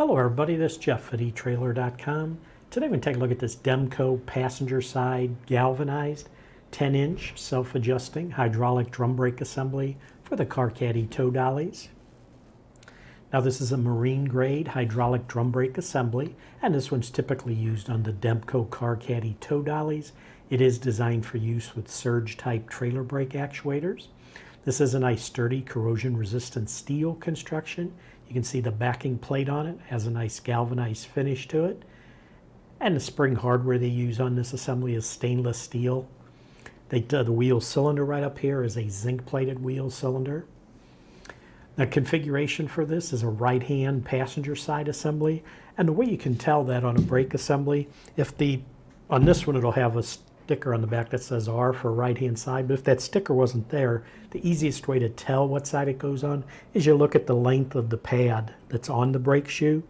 Hello everybody, this is Jeff at eTrailer.com. Today we're going to take a look at this Demco passenger side galvanized 10 inch self-adjusting hydraulic drum brake assembly for the Kar Kaddy tow dollies. Now this is a marine grade hydraulic drum brake assembly and this one's typically used on the Demco Kar Kaddy tow dollies. It is designed for use with surge type trailer brake actuators. This is a nice sturdy corrosion resistant steel construction. You can see the backing plate on it has a nice galvanized finish to it. And the spring hardware they use on this assembly is stainless steel. They, uh, the wheel cylinder right up here is a zinc plated wheel cylinder. The configuration for this is a right hand passenger side assembly. And the way you can tell that on a brake assembly, if the on this one it'll have a sticker on the back that says R for right hand side, but if that sticker wasn't there, the easiest way to tell what side it goes on is you look at the length of the pad that's on the brake shoe.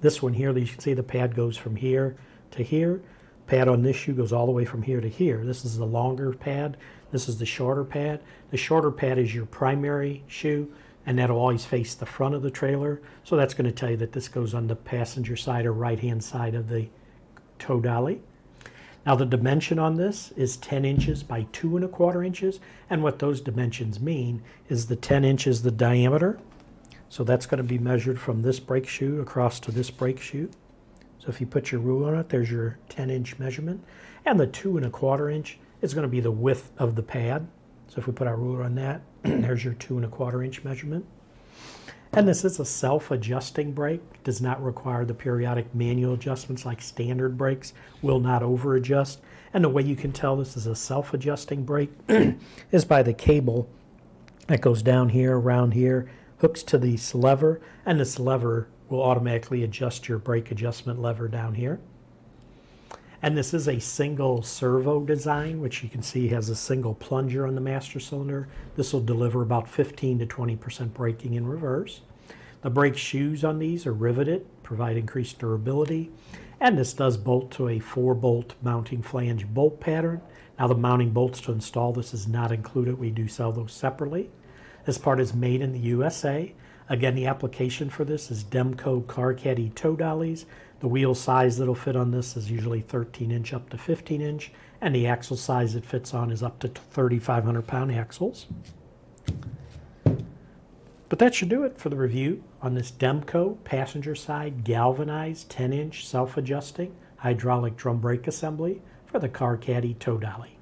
This one here, you can see the pad goes from here to here. Pad on this shoe goes all the way from here to here. This is the longer pad. This is the shorter pad. The shorter pad is your primary shoe, and that'll always face the front of the trailer. So that's going to tell you that this goes on the passenger side or right-hand side of the tow dolly. Now the dimension on this is 10 inches by two and a quarter inches. And what those dimensions mean is the 10 inches the diameter. So that's going to be measured from this brake shoe across to this brake shoe. So if you put your ruler on it, there's your 10 inch measurement. And the two and a quarter inch is going to be the width of the pad. So if we put our ruler on that, there's your two and a quarter inch measurement. And this is a self-adjusting brake, does not require the periodic manual adjustments like standard brakes, will not over-adjust. And the way you can tell this is a self-adjusting brake is by the cable that goes down here, around here, hooks to this lever, and this lever will automatically adjust your brake adjustment lever down here. And this is a single servo design, which you can see has a single plunger on the master cylinder. This will deliver about 15 to 20% braking in reverse. The brake shoes on these are riveted, provide increased durability. And this does bolt to a four bolt mounting flange bolt pattern. Now the mounting bolts to install this is not included. We do sell those separately. This part is made in the USA. Again, the application for this is Demco Kar Kaddy tow dollies. The wheel size that'll fit on this is usually 13 inch up to 15 inch, and the axle size it fits on is up to 3,500 pound axles. But that should do it for the review on this Demco passenger side galvanized 10 inch self adjusting hydraulic drum brake assembly for the Kar Kaddy tow dolly.